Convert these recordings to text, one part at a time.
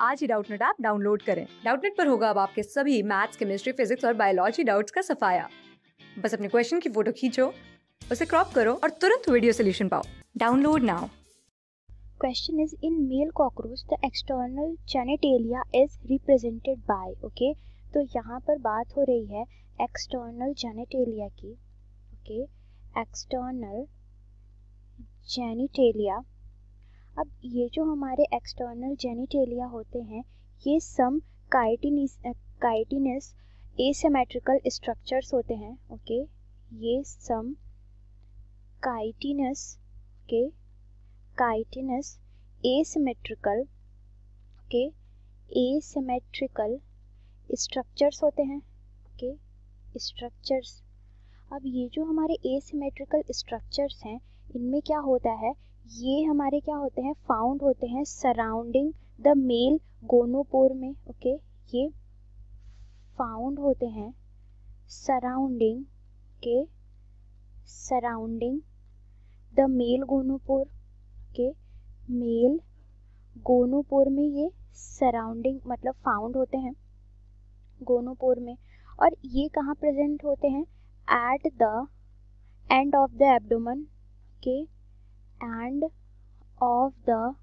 आज ही Doubtnut app download करें। डाउटनेट पर होगा अब आपके सभी मैथ्स, केमिस्ट्री, फिजिक्स और बायोलॉजी डाउट्स का सफाया। बस अपने क्वेश्चन की फ़ोटो खींचो, उसे क्रॉप करो और तुरंत वीडियो सोल्यूशन पाओ। Download now. Question is, in male cockroach, the external genitalia is represented by, okay? तो यहाँ पर बात हो रही है external genitalia की, okay? External genitalia अब ये जो हमारे एक्सटर्नल जेनिटेलिया होते हैं, ये सम काइटिनिस काइटिनस एसेमेट्रिकल स्ट्रक्चर्स होते हैं ओके ये सम काइटिनस के काइटिनस एसिमेट्रिकल के एसिमेट्रिकल स्ट्रक्चर्स होते हैं ओके स्ट्रक्चर्स अब ये जो हमारे एसिमेट्रिकल स्ट्रक्चर्स हैं, इनमें क्या होता है? ये हमारे क्या होते हैं? फाउंड होते हैं सराउंडिंग द मेल गोनोपोर में ओके okay? ये फाउंड होते हैं सराउंडिंग के सराउंडिंग द मेल गोनोपोर के मेल गोनोपोर में ये सराउंडिंग मतलब फाउंड होते हैं गोनोपोर में। और ये कहाँ प्रेजेंट होते हैं? At the end of the abdomen के एंड ऑफ़ द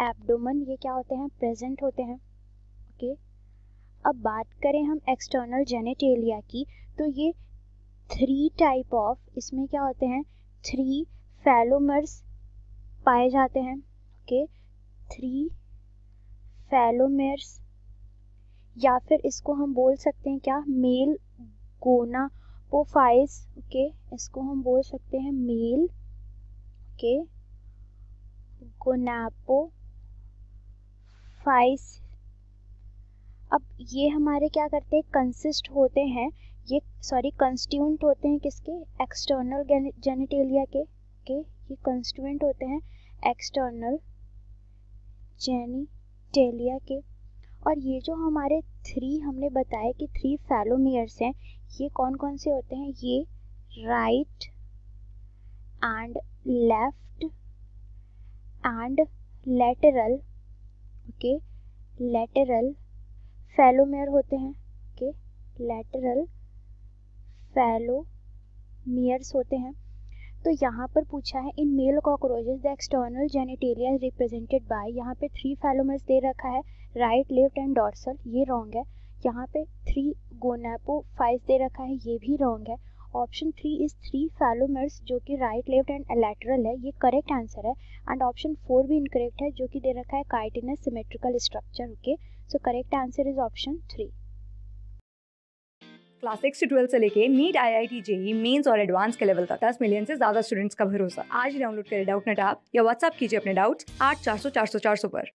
एब्डोमन ये क्या होते हैं? प्रेजेंट होते हैं। Okay okay? अब बात करें हम एक्सटर्नल जेनेटेलिया की तो ये थ्री टाइप ऑफ़ इसमें क्या होते हैं? थ्री फैलोमर्स पाए जाते हैं। ओके थ्री फैलोमेर्स या फिर इसको हम बोल सकते हैं क्या? Male gonapophyses okay okay? इसको हम बोल सकते हैं मेल के गोनापोफाइस अब ये हमारे क्या करते हैं? कंसिस्ट होते हैं। ये सॉरी कंस्टिट्यूंट होते हैं किसके? एक्सटर्नल जेनिटेलिया के के ये कंस्टिट्यूंट होते हैं एक्सटर्नल जेनिटेलिया के। और ये जो हमारे थ्री हमने बताया कि थ्री फैलोमियर्स हैं, ये कौन कौन से होते हैं? ये right and left and lateral okay lateral phallomere होते हैं ओके लेटरल फैलोमियर्स होते हैं। तो यहाँ पर पूछा है, in male cockroaches the external genitalia represented by यहाँ पे थ्री फैलोमेयर्स दे रखा है राइट लेफ़्ट एंड डॉर्सल ये रॉन्ग है। यहाँ पे थ्री गोनापोफाइस दे रखा है, ये भी रॉन्ग है। Option three is three phallomeres जो कि राइट लेफ़्ट एंड लैटरल है, ये करेक्ट आंसर है. एंड ऑप्शन फोर भी इनकरेक्ट है, जो कि दे रखा है chitinous symmetrical structure okay so correct answer is option three class six से ट्वेल्थ से लेके NEET I I T JEE mains और एडवांस के लेवल तक, दस मिलियन से ज़्यादा स्टूडेंट्स का भरोसा. आज डाउनलोड करें डाउट नेट आप या व्हाट्सअप कीजिए अपने डाउट्स आठ चार सौ चार सौ चार सौ पर.